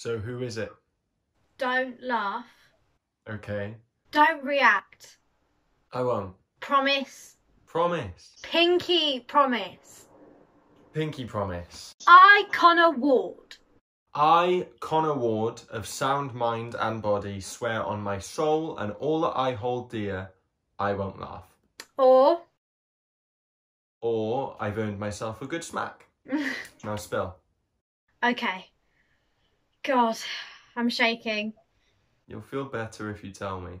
So who is it? Don't laugh. Okay. Don't react. I won't. Promise. Promise. Pinky promise. Pinky promise. I, Connor Ward, I, Connor Ward, of sound mind and body, swear on my soul and all that I hold dear, I won't laugh. or Or I've earned myself a good smack. Now spill. okay. God, I'm shaking. You'll feel better if you tell me.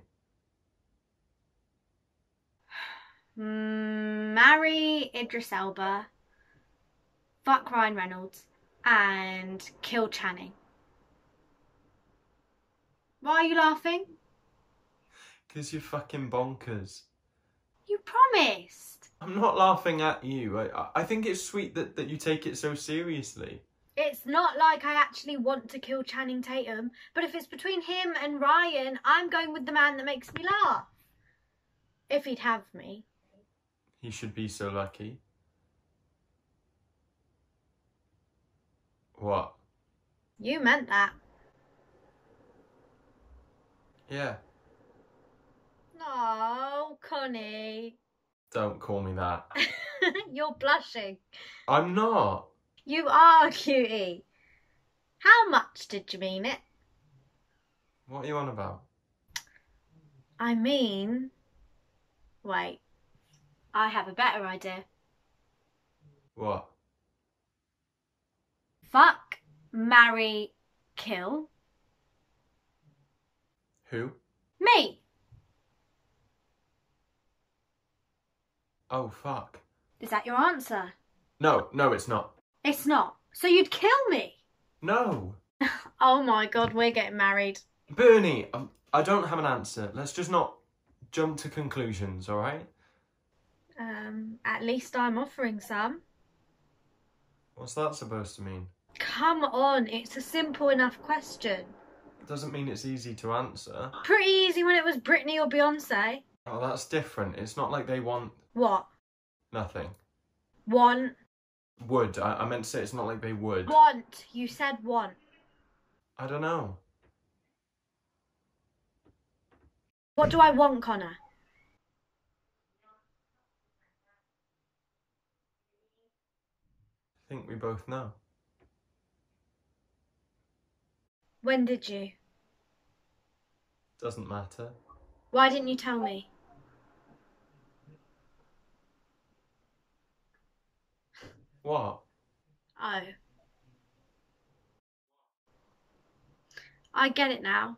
Mm, marry Idris Elba, fuck Ryan Reynolds, and kill Channing. Why are you laughing? Because you're fucking bonkers. You promised. I'm not laughing at you. I, I think it's sweet that, that you take it so seriously. It's not like I actually want to kill Channing Tatum, but if it's between him and Ryan, I'm going with the man that makes me laugh. If he'd have me. He should be so lucky. What? You meant that. Yeah, No, Connie. don't call me that. You're blushing. I'm not. You are, cutie. How much did you mean it? What are you on about? I mean. Wait. I have a better idea. What? Fuck, marry, kill. Who? Me! Oh, fuck. Is that your answer? No, no, it's not. It's not. So you'd kill me? No. Oh my god, we're getting married. Bernie, um, I don't have an answer. Let's just not jump to conclusions, alright? Um, at least I'm offering some. What's that supposed to mean? Come on, it's a simple enough question. Doesn't mean it's easy to answer. Pretty easy when it was Britney or Beyonce. Oh, that's different. It's not like they want What? nothing. Want. Would. I, I meant to say it's not like they would. Want. You said want. I don't know. What do I want, Connor? I think we both know. When did you? Doesn't matter. Why didn't you tell me? What? Oh. I get it now.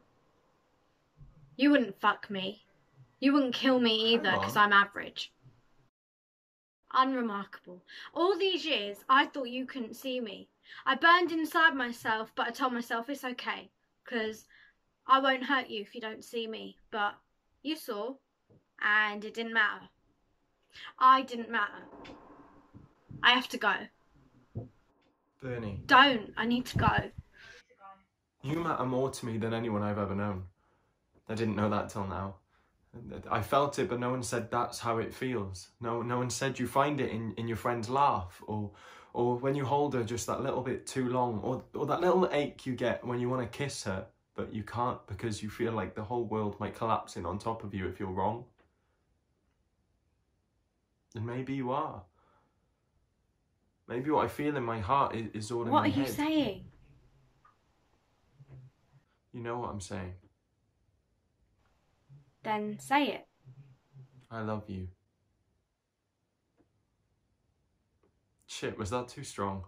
You wouldn't fuck me. You wouldn't kill me either because. I'm average. Unremarkable. All these years, I thought you couldn't see me. I burned inside myself, but I told myself it's okay because I won't hurt you if you don't see me. But you saw, and it didn't matter. I didn't matter. I have to go. Bernie, Don't. I need to go. you matter more to me than anyone I've ever known. I didn't know that till now. I felt it, but no one said that's how it feels. No, no one said you find it in, in your friend's laugh, or, or when you hold her just that little bit too long, or, or that little ache you get when you want to kiss her, but you can't because you feel like the whole world might collapse in on top of you if you're wrong. And maybe you are. Maybe what I feel in my heart is, is all in What my are you head. saying? You know what I'm saying. Then say it. I love you. Shit, was that too strong?